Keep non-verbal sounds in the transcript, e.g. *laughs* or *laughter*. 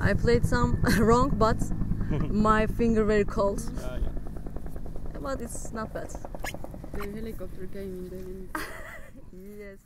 I played some *laughs* wrong, but *laughs* my finger very cold. Yeah, yeah. But it's not bad. The helicopter came in the *laughs* wind. Yes.